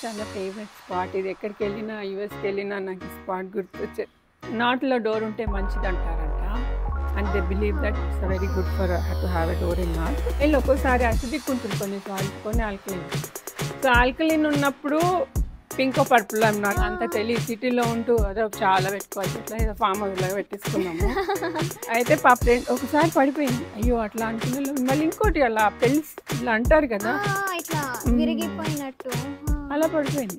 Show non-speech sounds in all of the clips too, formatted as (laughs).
చాలా favourite spot ఇది ఎక్కడికి వెళ్ళినా యూఎస్కి వెళ్ళినా నాకు ఈ స్పాట్ గుర్తొచ్చే. నాట్లో డోర్ ఉంటే మంచిది అంటారంట and they believe that it's very good for to have a door in north వీళ్ళు ఒక్కోసారి అసిడిక్ ఉంటుంది కొన్ని కొన్ని ఆల్కలిన్. సో ఆల్కలిన్ ఉన్నప్పుడు పింకో పర్పుల్ నాకు అంత తెలియదు సిటీలో ఉంటూ అదే చాలా పెట్టుకోవాలి ఇట్లా ఏదో ఫామ్ హౌస్లో పెట్టేసుకున్నాము. (laughs) అయితే పాప ఫ్రెండ్ ఒకసారి పడిపోయింది. అయ్యో అట్లా అనుకున్నా మళ్ళీ ఇంకోటి అలా పెళ్ళి ఇలా అంటారు కదా. ఇట్లా విరిగిపోయినట్టు. అలా పడిపోయింది.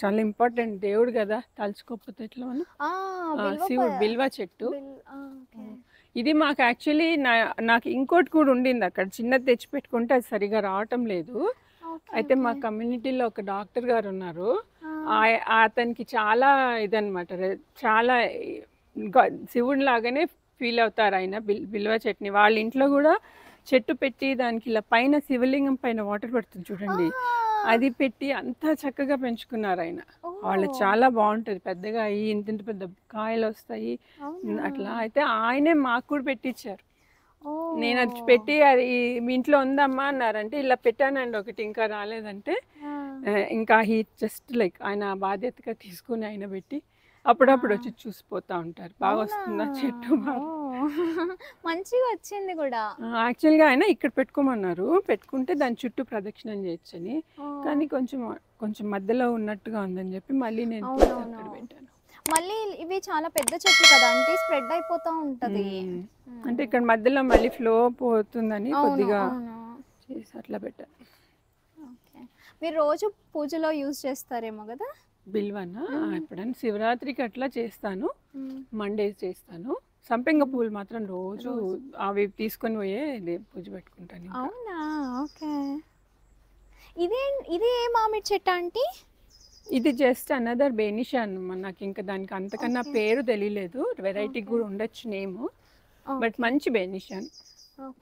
చాలా ఇంపార్టెంట్ దేవుడు కదా తలుచుకోకపోతే ఎట్లా మనం? శివుడు బిల్వ చెట్టు. ఇది మాకు యాక్చువల్లీ నా నాకు ఇంకోటి కూడా ఉండింది అక్కడ. చిన్నది తెచ్చి పెట్టుకుంటే అది సరిగా రావటం లేదు. అయితే మా. కమ్యూనిటీలో ఒక డాక్టర్ గారు ఉన్నారు. అతనికి చాలా ఇదనమాట చాలా శివుడి లాగానే ఫీల్ అవుతారు ఆయన. బిల్ బిల్వ చెట్టుని వాళ్ళ ఇంట్లో కూడా చెట్టు పెట్టి దానికి ఇలా పైన శివలింగం పైన వాటర్ పడుతుంది చూడండి. అది పెట్టి అంతా చక్కగా పెంచుకున్నారు ఆయన. వాళ్ళు చాలా బాగుంటుంది. పెద్దగా అయ్యి ఇంత ఇంత పెద్ద కాయలు వస్తాయి? అట్లా అయితే ఆయనే మాకు కూడా పెట్టించారు నేను అది పెట్టి అది మీ ఇంట్లో ఉందమ్మా అన్నారంటే ఇలా పెట్టానండి ఒకటి ఇంకా రాలేదంటే ఇంకా హీ జస్ట్ లైక్ ఆయన బాధ్యతగా తీసుకుని ఆయన పెట్టి అప్పుడప్పుడు వచ్చి చూసిపోతా ఉంటారు. బాగా వస్తుందా? చెట్టు (laughs) మంచిగా వచ్చింది కూడా. యాక్చువల్గా ఆయన ఇక్కడ పెట్టుకోమన్నారు. పెట్టుకుంటే దాని చుట్టూ ప్రదక్షిణం చేయొచ్చని. కానీ కొంచెం కొంచెం మధ్యలో ఉన్నట్టుగా ఉందని చెప్పి మళ్ళీ నేను. అక్కడ పెట్టాను. మళ్ళీ ఇవి చాలా పెద్ద చెట్లు కదా అంటే స్ప్రెడ్ అయిపోతా ఉంటది. అంటే ఇక్కడ మధ్యలో మళ్ళీ ఫ్లో పోతుందని కొద్దిగా. చేసి అట్లా పెట్టాను. ఓకే. మీరు రోజు పూజలో యూజ్ చేస్తారేమో కదా? బిల్వన. ఎప్పుడైనా శివరాత్రికి అట్లా చేస్తాను. మండేస్ చేస్తాను. సంపెంగ పూలు మాత్రం రోజు. అవి తీసుకొని పోయే పూజ పెట్టుకుంటాను. అవునా? ఓకే. ఇదే ఇది ఏ మామిడి చెట్టు ఆంటీ? ఇది జస్ట్ అనదర్ బెనిషాన్ నాకు ఇంకా దానికి అంతకన్నా. పేరు తెలియలేదు వెరైటీ. కూడా ఉండొచ్చు నేము. బట్ మంచి బెనిషాన్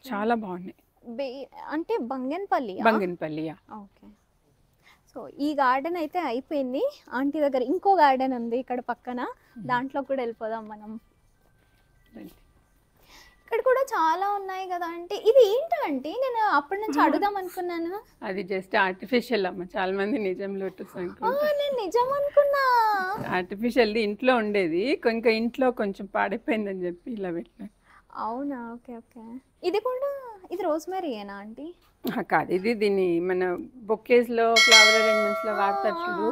చాలా బాగున్నాయి. అంటే బంగన్పల్లి బంగినపల్లియా. ఓకే. సో ఈ గార్డెన్ అయితే అయిపోయింది. ఆంటీ దగ్గర ఇంకో గార్డెన్ ఉంది ఇక్కడ పక్కన. దాంట్లో కూడా వెళ్ళిపోదాం మనం. ఇక్కడ కూడా చాలా ఉన్నాయి కదా అంటే ఇది ఏంటంటే నేను అప్పటి నుంచి అడుగుదాం అనుకున్నాను. అది జస్ట్ ఆర్టిఫిషియల్ అమ్మ. చాలా మంది నిజం లోటస్ నేను నిజం అనుకున్నా. ఆర్టిఫిషియల్ ఇంకా ఉండేది. ఇంకా ఇంట్లో కొంచెం పాడైపోయిందని చెప్పి ఇలా పెట్టాను. అవునా? Okay okay. ఇది కూడా ఇది రోజ్మెరీయేనా ఆంటీ? కాదు. ఇది దీన్ని మన బొకేస్లో ఫ్లవర్ అరేంజ్మెంట్స్లో వాడతారు చూడు.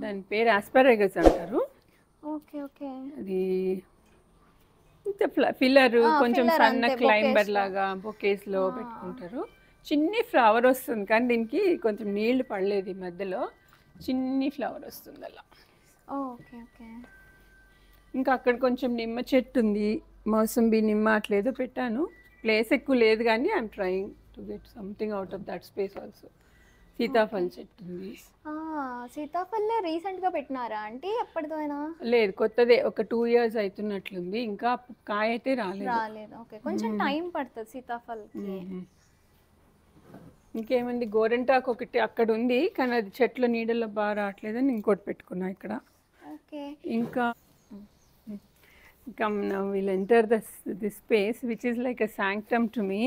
దాని పేరు ఆస్పరాగస్ అంటారు. Okay okay. అది ఫిల్లర్ కొంచెం సన్న క్లైంబర్. లాగా బొకేస్లో ఆ. పెట్టుకుంటారు. చిన్ని ఫ్లవర్ వస్తుంది కానీ దీనికి కొంచెం నీళ్ళు పడలేదు ఈ మధ్యలో. చిన్ని ఫ్లవర్ వస్తుంది అలా. Okay okay. ఇంకా అక్కడ కొంచెం నిమ్మ చెట్టు ఉంది. మౌసంబి నిమ్మ అట్లేదో పెట్టాను. ప్లేస్ ఎక్కువ లేదు కానీ I'm trying. To get something out of that space also sitaphal చెట్టు ఉంది సీతాఫల్లే రీసెంట్గా పెట్టినారా? ఆంటీ ఎప్పటిదైనా? లేదు కొత్తదే ఒక టూ ఇయర్స్ అవుతున్నట్లుంది ఇంకా కాయ అయితే రాలేదు. రాలేదు. ఓకే కొంచెం. టైం పడుతుంది సీతాఫల్కి. మ్మ్. ఇంకేమంది గోరెంటాకు ఒకటి అక్కడ ఉంది కానీ అది చెట్ల నీడలో బాగా రావట్లేదని ఇంకోటి పెట్టుకున్నా ఇక్కడ. ఓకే. ఇంకా will enter the the space which is like a sanctum to me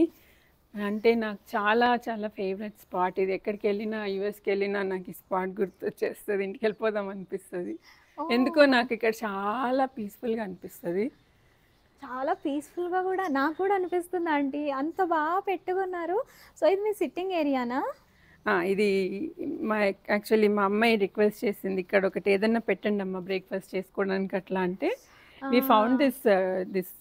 అంటే నాకు చాలా చాలా ఫేవరెట్ స్పాట్ ఇది. ఎక్కడికి వెళ్ళినా యూఎస్కి వెళ్ళినా నాకు ఈ స్పాట్ గుర్తొచ్చేస్తుంది. ఇంటికి వెళ్ళిపోదాం అనిపిస్తుంది ఎందుకో నాకు ఇక్కడ చాలా పీస్ఫుల్గా అనిపిస్తుంది. చాలా పీస్ఫుల్గా కూడా నాకు కూడా అనిపిస్తుంది ఆంటీ. అంత బాగా పెట్టుకున్నారు. సో ఇది మీ సిట్టింగ్ ఏరియానా? ఇది మా యాక్చువల్లీ మా అమ్మాయి రిక్వెస్ట్ చేసింది ఇక్కడ ఒకటి ఏదన్నా పెట్టండి అమ్మ బ్రేక్ఫాస్ట్ చేసుకోవడానికి అట్లా అంటే we found this this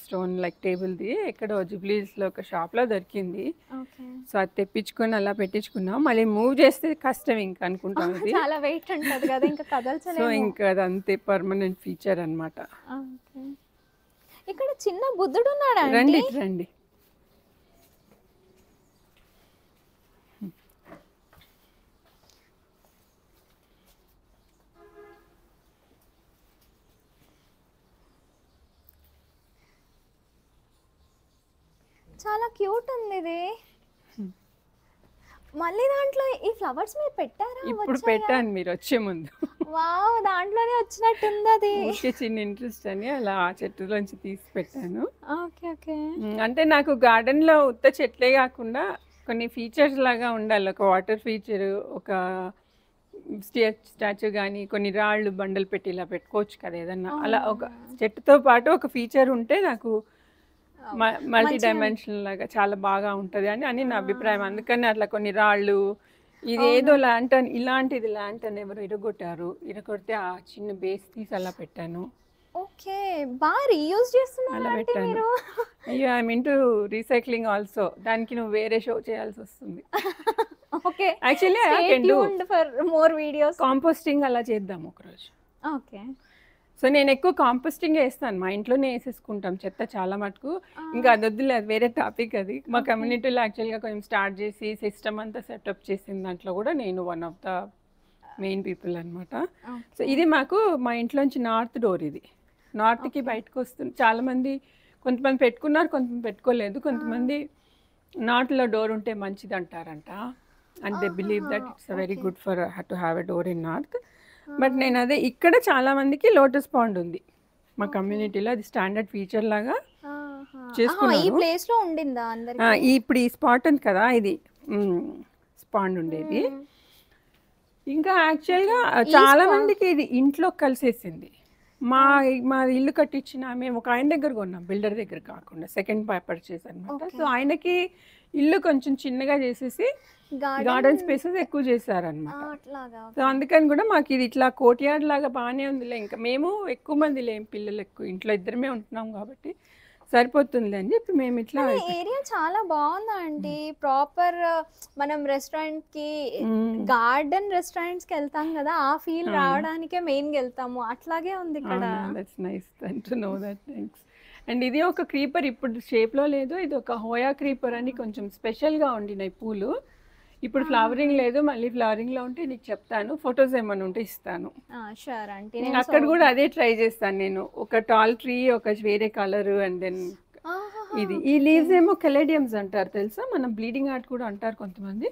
stone like టేబుల్ది ఎక్కడో జుబ్లీస్లో ఒక షాప్లో దొరికింది. ఓకే. సో అది తెప్పించుకొని అలా పెట్టించుకున్నాం. మళ్ళీ మూవ్ చేస్తే కష్టం ఇంకా అనుకుంటాం ఇది. చాలా వెయిట్ ఉంటుంది కదా ఇంకా సో (laughs) కదల్చలేము ఇంకా అది అంతే పర్మనెంట్ ఫీచర్ అనమాట ఇక్కడ చిన్న బుద్ధుడు ఉన్నాడా రండి రండి. చాలా క్యూట్ ఉంది ఇది. మళ్ళీ దాంట్లో ఈ ఫ్లవర్స్ మీరు పెట్టారా? ఇప్పుడు? పెట్టాను మీరు వచ్చే ముందు. వావ్ దాంట్లోనే వచ్చినట్టుంది అది. ఊరికే చిన్న ఇంట్రెస్ట్ అని అలా ఆ చెట్టులోంచి తీసి పెట్టాను. Okay okay. అంటే నాకు garden లో ఉత్త చెట్లే కాకుండా కొన్ని ఫీచర్స్ లాగా ఉండాలి. ఒక వాటర్ ఫీచర్ ఒక స్టాచ్యూ కానీ కొన్ని రాళ్ళు బండలు పెట్టి ఇలా పెట్టుకోవచ్చు కదా ఏదన్నా. అలా ఒక చెట్టుతో పాటు ఒక ఫీచర్ ఉంటే నాకు మల్టీ డైమెన్షనల్ లాగా చాలా బాగా ఉంటుంది అని అని నా అభిప్రాయం. అందుకని అట్లా కొన్ని రాళ్ళు ఇది ఏదో ల్యాంటన్ ఇలాంటిది ల్యాంటన్ ఎవరు ఇరగొట్టారు. ఇరగొడితే ఆ చిన్న బేస్ తీసి అలా పెట్టాను. ఓకే. బాగా రీయూజ్ అలా పెట్టాను. అయ్యో ఐ ఇంటూ రీసైక్లింగ్ ఆల్సో. దానికి నువ్వు వేరే షో చేయాల్సి వస్తుంది. Okay. Actually for more videos composting అలా చేద్దాం ఒకరోజు. ఓకే. సో నేను ఎక్కువ కాంపోస్టింగ్ వేస్తాను మా ఇంట్లోనే వేసేసుకుంటాం చెత్త చాలా మటుకు. ఇంకా అది వద్దులే అది వేరే టాపిక్ అది. మా కమ్యూనిటీలో యాక్చువల్గా కొంచెం స్టార్ట్ చేసి సిస్టమ్ అంతా సెటప్ చేసిన దాంట్లో కూడా నేను one of the main people అనమాట సో ఇది మాకు మా ఇంట్లోంచి నార్త్ డోర్ ఇది. నార్త్కి బయటకు వస్తుంది. చాలామంది కొంతమంది పెట్టుకున్నారు కొంతమంది పెట్టుకోలేదు. కొంతమంది నార్త్లో డోర్ ఉంటే మంచిది అంటారంట and they believe that it's very good for to have a door in north but నేను అదే ఇక్కడ చాలా మందికి లోటస్ పాండ్ ఉంది. మా కమ్యూనిటీలో అది స్టాండర్డ్ ఫీచర్ లాగా ఈ చేసుకున్నాను. ప్లేస్లో ఉండిందా అందరికి? ఆ, ఈ ఇప్పుడు ఈ స్పాట్ ఉంది కదా ఇది స్పాండ్ ఉండేది. ఇంకా యాక్చువల్గా చాలా మందికి ఇది ఇంట్లో కలిసేసింది. మా మా ఇల్లు కట్టించిన మేము ఒక ఆయన దగ్గర కొన్నాం బిల్డర్ దగ్గర కాకుండా సెకండ్ పర్చేస్ అనమాట సో ఆయనకి ఇల్లు కొంచెం చిన్నగా చేసేసి గార్డెన్ స్పేసెస్ ఎక్కువ చేశారనమాట సో అందుకని కూడా మాకు ఇది ఇట్లా కోటియాడ్ లాగా బాగానే ఉందిలే. ఇంకా మేము ఎక్కువ మంది లేం పిల్లలు ఎక్కువ. ఇంట్లో ఇద్దరమే ఉంటున్నాం కాబట్టి సరిపోతుందిలే అని చెప్పి మేము ఇట్లా ఏరియా చాలా బాగుందా అండి ప్రాపర్ మనం రెస్టారెంట్కి. గార్డెన్ రెస్టారెంట్స్కి వెళ్తాం కదా ఆ ఫీల్ రావడానికే మెయిన్గా వెళ్తాము అట్లాగే ఉంది ఇక్కడ. That's nice to know that thanks and ఇది ఒక క్రీపర్ ఇప్పుడు షేప్లో లేదు. ఇది ఒక హోయా క్రీపర్ అని కొంచెం స్పెషల్గా ఉండినాయి పూలు. ఇప్పుడు ఫ్లవరింగ్ లేదు మళ్ళీ ఫ్లవరింగ్లో ఉంటే నీకు చెప్తాను ఫొటోస్ ఏమైనా ఉంటే ఇస్తాను. షూర్ అంటే నేను అక్కడ కూడా అదే ట్రై చేస్తాను నేను. ఒక టాల్ ట్రీ ఒక వేరే కలర్ అండ్ దెన్ ఇది. ఈ లీవ్స్ ఏమో కెలేడియమ్స్ అంటారు తెలుసా? మనం బ్లీడింగ్ ఆర్ట్ కూడా అంటారు కొంతమంది.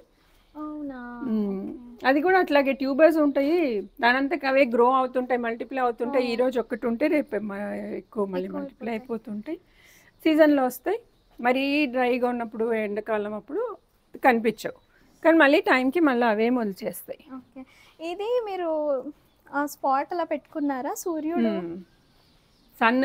అది కూడా అట్లాగే ట్యూబర్స్ ఉంటాయి. దానంతకు అవే గ్రో అవుతుంటాయి మల్టిప్లై అవుతుంటాయి. ఈ రోజు ఒక్కటి ఉంటే రేపు ఎక్కువ మళ్ళీ మల్టిప్లై అయిపోతుంటాయి. సీజన్లో వస్తాయి. మరీ డ్రైగా ఉన్నప్పుడు ఎండాకాలం అప్పుడు కనిపించవు. కానీ మళ్ళీ టైంకి మళ్ళీ అవే మొలిచేస్తాయి. ఓకే. ఇది మీరు ఆ స్పాట్ అలా పెట్టుకున్నారా సూర్యుడు? సన్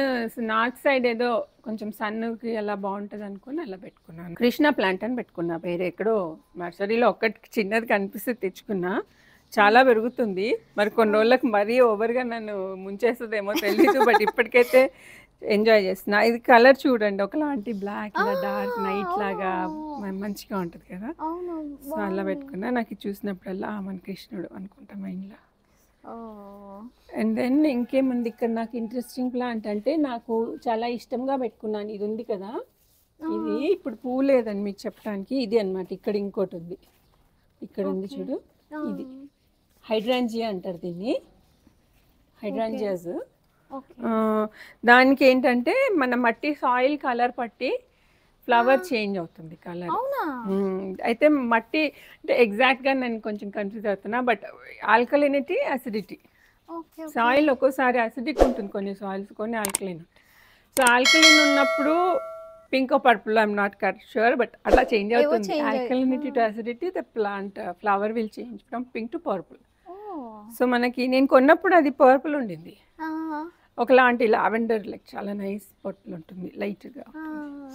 నార్త్ సైడ్ ఏదో కొంచెం సన్కి అలా బాగుంటుంది అనుకుని అలా పెట్టుకున్నాను. కృష్ణ ప్లాంట్ అని పెట్టుకున్నా వేరే ఎక్కడో నర్సరీలో ఒక్కటి చిన్నది కనిపిస్తే తెచ్చుకున్నా. చాలా పెరుగుతుంది. మరి కొన్ని రోజులకు మరీ ఓవర్గా నన్ను ముంచేస్తుందేమో తెలీదు బట్ ఇప్పటికైతే ఎంజాయ్ చేస్తున్నా. ఇది కలర్ చూడండి ఒకలాంటి బ్లాక్ డార్క్ నైట్ లాగా మంచిగా ఉంటుంది కదా? సో అలా పెట్టుకున్నా. నాకు చూసినప్పుడల్లా "ఆ, మన కృష్ణుడు అనుకుంటా మైండ్లో. అండ్ దెన్ ఇంకేముంది? ఇక్కడ నాకు ఇంట్రెస్టింగ్ ప్లాంట్ అంటే నాకు చాలా ఇష్టంగా పెట్టుకున్నాను. ఇది ఉంది కదా? ఇది ఇప్పుడు పువ్వు లేదని మీకు చెప్పడానికి ఇది అన్నమాట. ఇక్కడ ఇంకోటి ఉంది. ఇక్కడ ఉంది చూడు. ఇది. హైడ్రాంజియా అంటారు దీన్ని. హైడ్రాంజియాస్. దానికి ఏంటంటే మన మట్టి సాయిల్ కలర్ పట్టి ఫ్లవర్ చేంజ్ అవుతుంది కలర్. అయితే మట్టి అంటే ఎగ్జాక్ట్గా నేను కొంచెం కన్ఫ్యూజ్ అవుతున్నా బట్ ఆల్కలినిటీ అసిడిటీ సాయిల్ ఒక్కోసారి అసిడిక్ ఉంటుంది కొన్ని సాయిల్స్ కొన్ని ఆల్కలైన్ సో ఆల్కలైన్ ఉన్నప్పుడు pink purple I'm not quite sure but అట్లా చేంజ్ అవుతుంది. Alkalinity to acidity the plant flower will change from pink to purple so మనకి నేను కొన్నప్పుడు అది పర్పుల్ ఉండింది. ఒకలాంటి లావెండర్ లైక్ చాలా నైస్ పర్పుల్ ఉంటుంది లైట్గా.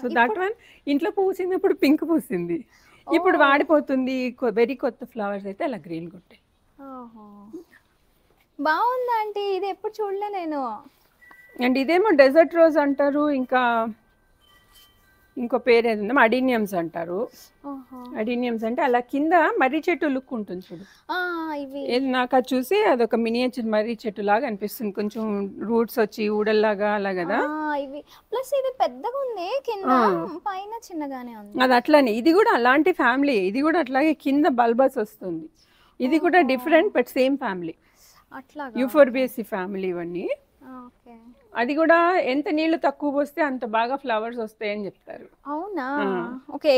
సో దట్ వన్ ఇంట్లో పూసినప్పుడు పింక్ పూసింది. ఇప్పుడు వాడిపోతుంది వెరీ కొత్త ఫ్లవర్స్ అయితే అలా గ్రీన్గా ఉంటాయి ఓహో. బాగుందా ఇది ఎప్పుడు చూడలే నేను. అండ్ ఇదేమో డెజర్ట్ రోజ్ అంటారు ఇంకా ఇంకో పేరు ఏదన్నా అడీనియమ్స్ అంటారు. అడీనియమ్స్ అంటే అలా కింద మర్రి చెట్టు లుక్ ఉంటుంది చూడు. ఏది నాకు అది చూసి అదొక మినియేచర్ మర్రి చెట్టు లాగా అనిపిస్తుంది. కొంచెం రూట్స్ వచ్చి ఊడల్లాగా అలా కదా. ఇవి. ప్లస్ ఇది పెద్దగా ఉంది కింద పైన చిన్నగానే ఉంది. అది అట్లానే ఇది కూడా అలాంటి ఫ్యామిలీ. ఇది కూడా అట్లాగే కింద బల్బస్ వస్తుంది. ఇది కూడా డిఫరెంట్ బట్ సేమ్ ఫ్యామిలీ. అట్లాగా. యూఫోర్బియసీ ఫ్యామిలీ ఇవన్నీ. ఓకే. అది కూడా ఎంత నీళ్ళు తక్కువ పోస్తే అంత బాగా ఫ్లవర్స్ వస్తాయని చెప్తారు. అవునా. ఓకే.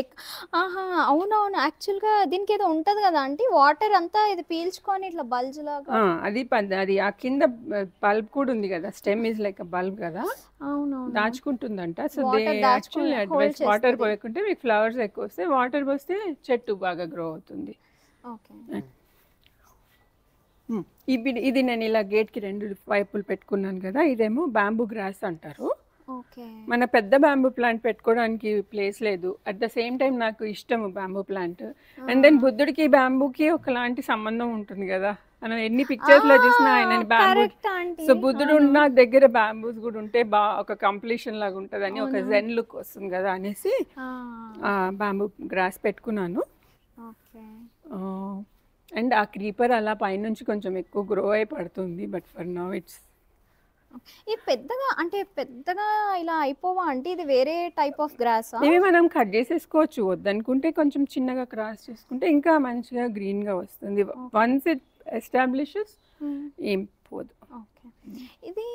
ఆహా అవునవును. యాక్చువల్గా దీనికి ఏదో ఉంటది కదా అంటే వాటర్ అంతా ఇది పీల్చుకొని ఇట్లా బల్జ్ లాగా ఆ, అది అది ఆ కింద బల్బ్ కూడా ఉంది కదా. స్టెమ్ ఇస్ లైక్ బల్బ్ కదా. అవునవును. దాచుకుంటుందంట. So advice water. పోయకుంటే మీకు ఫ్లవర్స్ ఎక్కువ వస్తాయి వాటర్ పోస్తే చెట్టు బాగా గ్రో అవుతుంది. ఓకే. మ్, ఇది ఇది నేను ఇలా గేట్కి రెండు వైపులు పెట్టుకున్నాను కదా ఇదేమో బ్యాంబూ గ్రాస్ అంటారు. మన పెద్ద బ్యాంబూ ప్లాంట్ పెట్టుకోవడానికి ప్లేస్ లేదు. అట్ ద సేమ్ టైం నాకు ఇష్టము బ్యాంబూ ప్లాంట్. అండ్ దెన్ బుద్ధుడికి బ్యాంబూకి ఒకలాంటి సంబంధం ఉంటుంది కదా. మనం ఎన్ని pictures లో చూసినా ఆయన బ్యాంబూ సో బుద్ధుడు ఉన్న దగ్గర బ్యాంబూస్ కూడా ఉంటే బా ఒక కంప్లీషన్ లాగా ఉంటుందని ఒక జెన్ లుక్ వస్తుంది కదా అనేసి బ్యాంబూ గ్రాస్ పెట్టుకున్నాను. ఓకే. అండ్ ఆ క్రీపర్ అలా పైనుంచి కొంచెం ఎక్కువ గ్రో అయి పడుతుంది బట్ ఫర్ నౌ ఇట్స్ ఈ పెద్దగా అంటే పెద్దగా ఇలా అయిపోవా? అంటే ఇది వేరే టైప్ ఆఫ్ గ్రాస్? ఇవి మనం కట్ చేసేసుకోవచ్చు. వద్దనుకుంటే కొంచెం చిన్నగా క్రాస్ చేసుకుంటే ఇంకా మంచిగా green గా వస్తుంది వన్స్ ఇట్ ఎస్టాబ్లిషెస్ ఏం పోదు. ఓకే. ఇది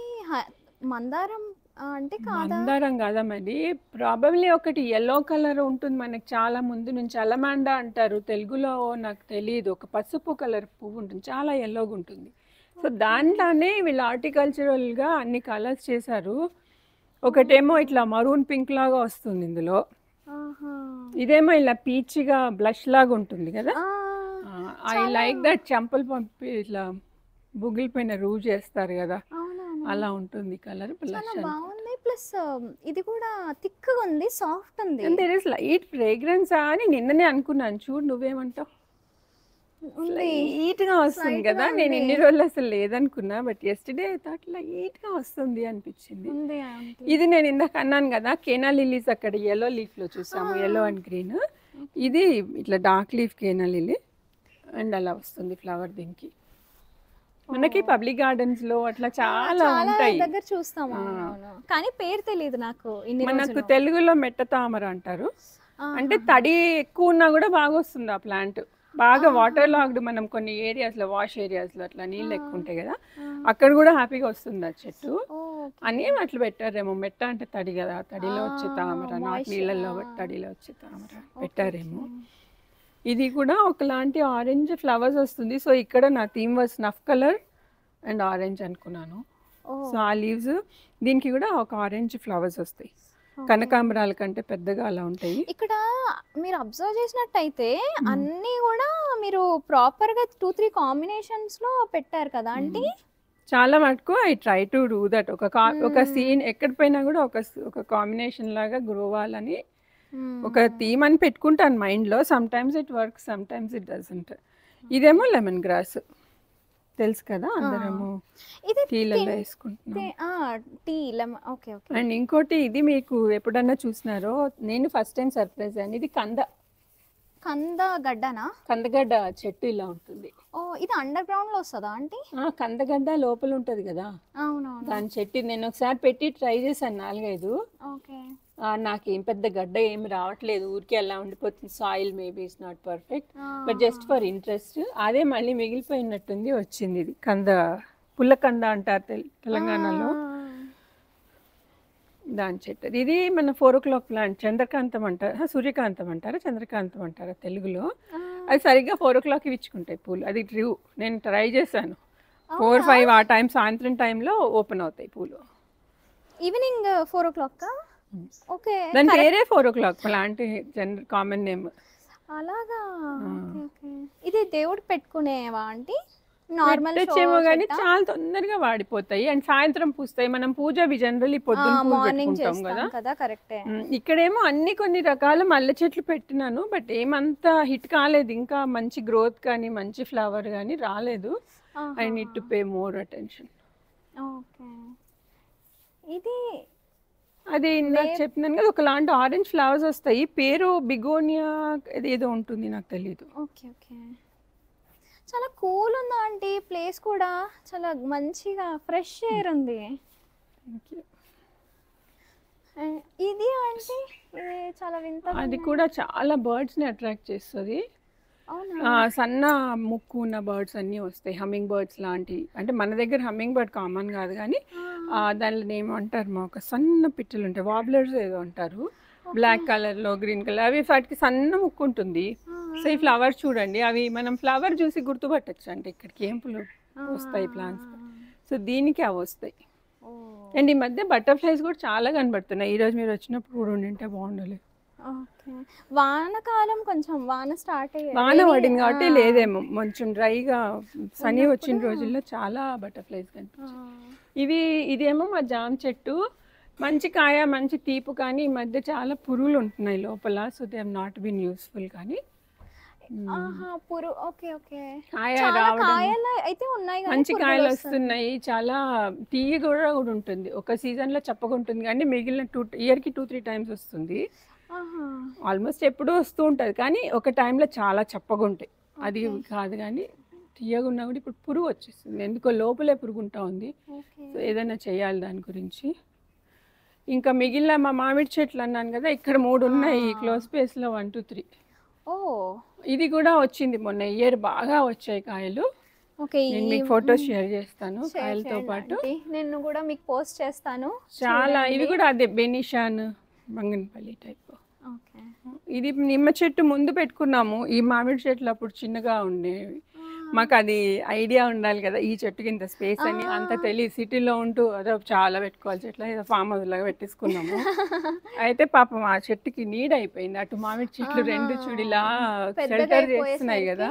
మందారం అంటే కాదా? మందారం కాదా మరి? ప్రాబబ్లీ ఒకటి ఎల్లో కలర్ ఉంటుంది మనకి చాలా ముందు నుంచి. అలమాండా అంటారు. తెలుగులో నాకు తెలియదు ఒక పసుపు కలర్ పువ్వు ఉంటుంది. చాలా ఎల్లోగా ఉంటుంది. సో దాంట్లోనే వీళ్ళు హార్టికల్చరల్గా అన్ని కలర్స్ చేశారు. ఒకటేమో ఇట్లా మరూన్ పింక్ లాగా వస్తుంది ఇందులో. ఇదేమో ఇలా పీచిగా బ్లష్ లాగా ఉంటుంది కదా? ఐ లైక్ దట్ చంపలు పంపి ఇట్లా బుగిలిపోయిన రూ చేస్తారు కదా? అలా ఉంటుంది కలర్ చాలా బాగుంది. ప్లస్ ఇది కూడా థిక్గా ఉంది సాఫ్ట్ ఉంది. దెర్ ఇస్ లైట్ ఫ్రేగ్రెన్స్ అని నిన్ననే అనుకున్నాను. చూడు నువ్వేమంటావు? ఉంది. లైట్గా వస్తుంది కదా. నేను. ఇన్ని రోజులు అసలు లేదనుకున్నా. బట్ ఎస్టర్డే థాట్ లైట్గా వస్తుంది అనిపించింది. ఇది నేను ఇందాక అన్నాను కదా కేనా లిలీస్ అక్కడ ఎల్లో లీఫ్లో చూసాము ఎల్లో అండ్ గ్రీన్ ఇది ఇట్లా dark leaf canna lily and అలా వస్తుంది ఫ్లవర్ దీనికి మనకి పబ్లిక్ గార్డెన్స్లో అట్లా చాలా ఉంటాయి. దగ్గర చూస్తాము. కానీ పేరు తెలియదు నాకు మనకు తెలుగులో మెట్ట తామర అంటారు. అంటే తడి ఎక్కువ ఉన్నా కూడా బాగా వస్తుంది ఆ ప్లాంట్. బాగా వాటర్ లాగ్డ్ మనం కొన్ని ఏరియాస్లో వాష్ ఏరియాస్లో అట్లా నీళ్ళు ఎక్కువ ఉంటాయి కదా అక్కడ కూడా హ్యాపీగా వస్తుంది ఆ చెట్టు. అని అట్లా పెట్టారేమో. మెట్ట అంటే తడి కదా తడిలో వచ్చే తామర నాటు నీళ్ళల్లో తడిలో వచ్చే తామర పెట్టారేమో. ఇది కూడా ఒకలాంటి ఆరెంజ్ ఫ్లవర్స్ వస్తుంది. సో ఇక్కడ నా theme was snuff colour and orange అనుకున్నాను. సో ఆ లీవ్స్ దీనికి కూడా ఒక ఆరెంజ్ ఫ్లవర్స్ వస్తాయి. కనకాంబరాల కంటే పెద్దగా అలా ఉంటాయి. ఇక్కడ మీరు అబ్జర్వ్ చేసినట్టయితే అన్నీ కూడా మీరు ప్రాపర్గా టూ త్రీ కాంబినేషన్స్లో పెట్టారు కదా. అంటే? చాలా మటుకు I try to do that ఒక ఒక సీన్ ఎక్కడ పోయినా కూడా ఒక ఒక కాంబినేషన్ లాగా గ్రో అవ్వాలని ఒక థీమ్ అని పెట్టుకుంటాను మైండ్లో. Sometimes it work sometimes it doesn't ఇదేమో లెమన్ గ్రాస్ తెలుసు కదా అందరము టీలలో వేసుకుంటున్నాం. అండ్ ఇంకోటి ఇది మీకు ఎప్పుడన్నా చూసినారో నేను ఫస్ట్ టైం సర్ప్రైజ్ అయ్యాను. ఇది కంద. కంద గడ్డనా? కందగడ్డ చెట్టు ఇలా ఉంటుంది. ఓ ఇది అండర్ గ్రౌండ్లో వస్తుందా ఆంటీ? ఆ కందగడ్డ లోపల ఉంటుంది కదా. అవునవును. దాని చెట్టు నేను ఒకసారి పెట్టి ట్రై చేశాను నాలుగైదు. ఓకే. నాకేం పెద్ద గడ్డ ఏం రావట్లేదు. ఊరికే అలా ఉండిపోతుంది. Soil maybe is not perfect but just for interest అదే మళ్ళీ మిగిలిపోయినట్టుంది వచ్చింది ఇది. కంద పుల్ల కంద అంటారు తెల్- తెలంగాణలో. దాని చెట్టు. ఇది మన ఫోర్ ఓ క్లాక్ ప్లాంట్ చంద్రకాంతం అంటారు. సూర్యకాంతం అంటారా? చంద్రకాంతం అంటారా తెలుగులో? అది సరిగ్గా ఫోర్ ఓ క్లాక్ ఇచ్చుకుంటాయి పూలు. అది ట్రూ నేను ట్రై చేశాను. ఫోర్ ఫైవ్ ఆ టైం సాయంత్రం టైంలో ఓపెన్ అవుతాయి పూలు. Evening four o'clock okay దాని పేరే four o'clock plant general common name. అలాగా? ఇది దేవుడు పెట్టుకునేవా ఆంటీ? నార్మల్ తెచ్చేమో కానీ చాలా తొందరగా వాడిపోతాయి. అండ్ సాయంత్రం పూస్తాయి. మనం పూజ జనరల్లీ పొద్దున్న పూలు మార్నింగ్ చేస్తాం కదా. కరెక్టే. ఇక్కడేమో అన్ని కొన్ని రకాల మల్లె చెట్లు పెట్టినాను బట్ ఏమంత హిట్ కాలేదు. ఇంకా మంచి గ్రోత్ కానీ మంచి ఫ్లవర్ కానీ రాలేదు. I need to pay more attention. Okay. అది ఇందాక చెప్పినాను కదా ఒకలాంటి ఆరెంజ్ ఫ్లవర్స్ వస్తాయి. పేరు బిగోనియా ఏదో ఉంటుంది నాకు తెలియదు ఓకే ఓకే. చాలా కూల్ ఉందా ఆంటీ? ప్లేస్ కూడా చాలా మంచిగా ఫ్రెష్ ఎయిర్ ఉంది. ఇది ఆంటీ ఇది చాలా వింత అది కూడా చాలా birds ని అట్రాక్ట్ చేస్తుంది. సన్న ముక్కు ఉన్న బర్డ్స్ అన్నీ వస్తాయి. హమ్మింగ్ బర్డ్స్ లాంటివి. అంటే మన దగ్గర హమ్మింగ్ బర్డ్ కామన్ కాదు కానీ దానిలో ఏమంటారు మా ఒక సన్న పిట్టలు ఉంటాయి. వాబ్లర్స్ ఏదో అంటారు. బ్లాక్ కలర్లో గ్రీన్ కలర్. అవి వాటికి సన్న ముక్కు ఉంటుంది. సో ఈ ఫ్లవర్ చూడండి. అవి మనం ఫ్లవర్ చూసి గుర్తుపట్టచ్చు. అంటే ఇక్కడికి ఏం పులు వస్తాయి ప్లాంట్స్ సో దీనికి అవి వస్తాయి. అండ్ ఈ మధ్య బటర్ఫ్లైస్ కూడా చాలా కనబడుతున్నాయి. ఈ రోజు మీరు వచ్చినప్పుడు కూడా ఉండింటే బాగుండాలి ఓకే. వానకాలం కొంచెం వాన స్టార్ట్ అయ్యి వాన పడింది కాబట్టి లేదేమో. కొంచెం డ్రైగా సనీ వచ్చిన రోజుల్లో చాలా బటర్ఫ్లైస్ కనిపించాయి. ఇవి ఇదేమో మా జామ చెట్టు. మంచి కాయ మంచి తీపు కానీ ఈ మధ్య చాలా పురుగులు ఉంటున్నాయి లోపల so they not been useful కానీ. ఆహా పురు ఓకే ఓకే. కాయ రావడం. అయితే ఉన్నాయి మంచి కాయలు వస్తున్నాయి. చాలా తీయ కూడా కూడా ఉంటుంది. ఒక సీజన్లో చప్పగా ఉంటుంది. కానీ మిగిలిన టూ ఇయర్కి టూ త్రీ టైమ్స్ వస్తుంది. ఆల్మోస్ట్ ఎప్పుడూ వస్తూ ఉంటుంది కానీ ఒక టైంలో చాలా చప్పగా ఉంటాయి. అది కాదు కానీ తీయగా ఉన్నా కూడా ఇప్పుడు పురుగు వచ్చేస్తుంది ఎందుకో లోపలే పురుగు ఉంటా ఉంది సో ఏదైనా చేయాలి దాని గురించి. ఇంకా మిగిలిన మా మామిడి చెట్లు అన్నాను కదా ఇక్కడ మూడు ఉన్నాయి ఈ క్లోజ్ స్పేస్లో వన్ టూ త్రీ. ఓ. ఇది కూడా వచ్చింది మొన్న ఇయర్ బాగా వచ్చాయి కాయలు. ఓకే నేను మీకు ఫొటోస్ షేర్ చేస్తాను కాయలతో పాటు. నేను కూడా మీకు పోస్ట్ చేస్తాను. చాలా ఇవి కూడా అదే బెనిషాన్ బంగన్పల్లి టైప్. ఇది నిమ్మ చెట్టు ముందు పెట్టుకున్నాము. ఈ మామిడి చెట్లు అప్పుడు చిన్నగా ఉండేవి. మాకు అది ఐడియా ఉండాలి కదా ఈ చెట్టుకి ఇంత స్పేస్ అని. అంత తెలియదు సిటీలో ఉంటూ అదో చాలా పెట్టుకోవాలి చెట్లు ఏదో ఫామ్ హౌస్ లాగా పెట్టేసుకున్నాము. (laughs) అయితే పాపం ఆ చెట్టుకి నీడ్ అయిపోయింది. అటు మామిడి చెట్లు రెండు చుడిలా షెల్టర్ చేస్తున్నాయి కదా.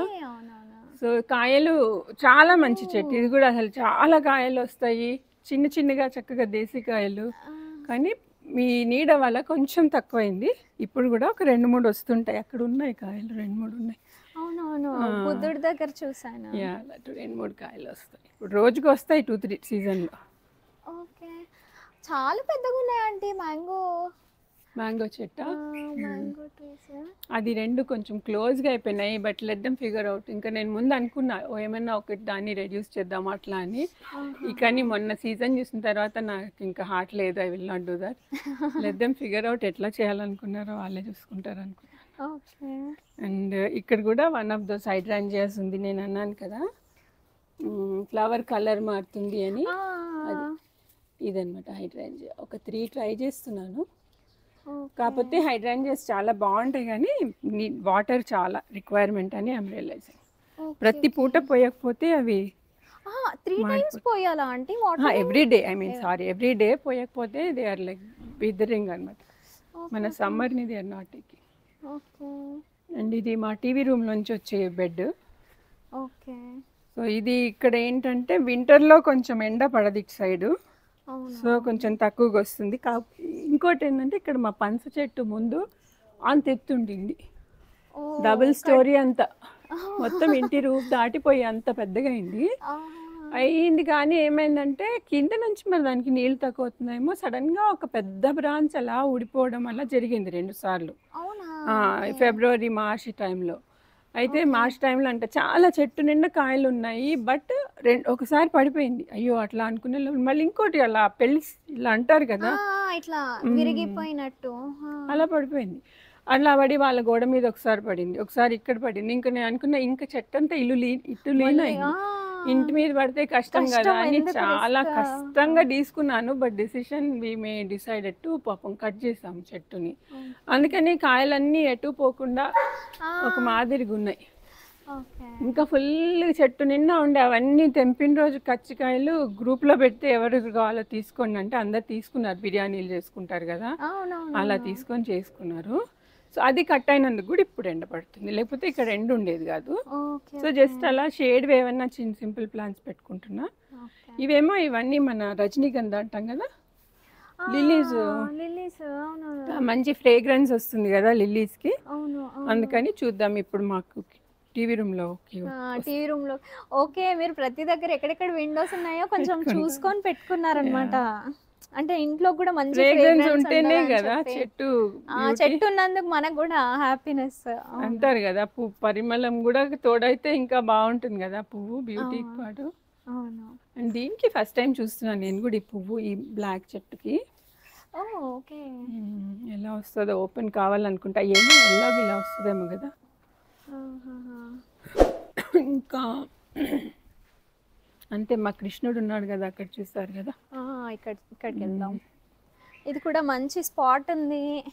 సో కాయలు చాలా మంచి చెట్టు. ఇది కూడా అసలు చాలా కాయలు వస్తాయి. చిన్న చిన్నగా చక్కగా దేశీ కాయలు. కానీ మీ నీడ వల్ల కొంచెం తక్కువైంది. ఇప్పుడు కూడా ఒక రెండు మూడు వస్తుంటాయి. అక్కడ ఉన్నాయి కాయలు రెండు మూడు ఉన్నాయి. అవునవును. బుద్ధుడి దగ్గర చూసాను యా రెండు మూడు కాయలు వస్తాయి. ఇప్పుడు రోజుకి వస్తాయి టూ త్రీ సీజన్లో. ఓకే. చాలా పెద్దగా ఉన్నాయి ఆంటీ మ్యాంగో. మ్యాంగో చెట్ట. అది రెండు కొంచెం క్లోజ్గా అయిపోయినాయి but let them figure out ఇంకా నేను ముందు అనుకున్నా ఓ ఏమన్నా ఒకటి దాన్ని రెడ్యూస్ చేద్దాం అట్లా అని. కానీ మొన్న సీజన్ చూసిన తర్వాత నాకు ఇంకా హార్ట్ లేదు I will not do that let them figure out ఎట్లా చేయాలనుకున్నారో వాళ్ళే చూసుకుంటారు అనుకున్నా. ఓకే. అండ్ ఇక్కడ కూడా వన్ ఆఫ్ దోస్ హైడ్రాంజియాస్ ఉంది నేను అన్నాను కదా. ఫ్లవర్ కలర్ మారుతుంది అని. అది ఇదనమాట హైడ్రాంజియా ఒక త్రీ ట్రై చేస్తున్నాను. కాకపోతే హైడ్రాంజియాస్ చాలా బాగుంటాయి కానీ వాటర్ చాలా రిక్వైర్మెంట్ అని ఐమ్ రియలైజింగ్ ప్రతి పూట పోయకపోతే అవి three times పోయాలా water every day I mean sorry every day పోయకపోతే they are like bothering అనమాట మన సమ్మర్ని they are not taking and ఇది మా టీవీ రూమ్ నుంచి వచ్చే బెడ్ ఓకే సో ఇది ఇక్కడ ఏంటంటే వింటర్లో కొంచెం ఎండ పడదు ఇటు సైడు సో కొంచెం తక్కువగా వస్తుంది. కా ఇంకోటి ఏంటంటే ఇక్కడ మా పనస చెట్టు ముందు అంత ఎత్తుండింది డబుల్ స్టోరీ అంతా. మొత్తం ఇంటి రూఫ్ దాటిపోయి అంత పెద్దగా అయింది అయింది కానీ ఏమైందంటే కింద నుంచి మరి దానికి నీళ్ళు తక్కువ అవుతున్నాయేమో సడన్గా ఒక పెద్ద బ్రాంచ్ అలా ఊడిపోవడం అలా జరిగింది రెండు సార్లు. ఫిబ్రవరి మార్చ్ టైంలో. అయితే మార్చ్ టైంలో అంటే చాలా చెట్టు నిండా కాయలు ఉన్నాయి బట్ రెండు ఒకసారి పడిపోయింది. అయ్యో అట్లా అనుకునే మళ్ళీ ఇంకోటి అలా పెళ్ళి ఇలా అంటారు కదా. ఇట్లా విరిగిపోయినట్టు. అలా పడిపోయింది. అలా పడి వాళ్ళ గోడ మీద ఒకసారి పడింది ఒకసారి ఇక్కడ పడింది. ఇంకా నేను అనుకున్నా ఇంకా చెట్టు అంతా ఇల్లు ఇటు లీన్ అయింది. ఇంటి మీద పడితే కష్టం కదా అని చాలా? కష్టంగా తీసుకున్నాను but decision we may decided to పాపం కట్ చేసాం చెట్టుని. అందుకని కాయలన్నీ ఎటు పోకుండా ఒక మాదిరిగా ఉన్నాయి. ఇంకా ఫుల్ చెట్టు నిండా ఉండే అవన్నీ తెంపిన రోజు కచ్చికాయలు గ్రూప్లో పెడితే ఎవరు కావాలో తీసుకోండి అంటే అందరు తీసుకున్నారు బిర్యానీలు చేసుకుంటారు కదా. అలా తీసుకొని చేసుకున్నారు. సో అది కట్ అయినందుకు కూడా ఇప్పుడు ఎండ పడుతుంది. లేకపోతే ఇక్కడ ఎండ ఉండేది కాదు. సో జస్ట్ అలా షేడ్ ఏమన్నా చిన్న సింపుల్ ప్లాంట్స్ పెట్టుకుంటున్నా. ఇవేమో ఇవన్నీ మన రజనీగంధ అంటాం కదా? లిల్లీస్ లిల్లీస్ మంచి ఫ్రేగ్రెన్స్ వస్తుంది కదా అవును అవును. అందుకని చూద్దాం ఇప్పుడు మాకు టీవీ రూమ్లో టీవీ రూమ్లో ఓకే మీరు ప్రతి దగ్గర ఎక్కడెక్కడ విండోస్ ఉన్నాయో కొంచెం చూసుకొని పెట్టుకున్నారనమాట అంటే ఇంట్లో కూడా మంచి ఉంటేనే కదా. చెట్టు చెట్టు ఉన్నందుకు మనకు కూడా హ్యాపీనెస్ అంటారు కదా పువ్వు పరిమళం కూడా తోడైతే ఇంకా బాగుంటుంది కదా పువ్వు అవును. పాటు. అండ్ దీనికి ఫస్ట్ టైం చూస్తున్నాను నేను కూడా ఈ పువ్వు ఈ బ్లాక్ చెట్టుకి. ఓకే. ఎలా వస్తుందో ఓపెన్ కావాలనుకుంటా. ఏమో ఎలాగ ఇలా వస్తుందేమో కదా. ఇంకా అంతే మా కృష్ణుడు ఉన్నాడు కదా అక్కడ చూస్తారు కదా? ఇక్కడ ఇక్కడికి వెళ్దాం. ఇది కూడా మంచి స్పాట్ ఉంది.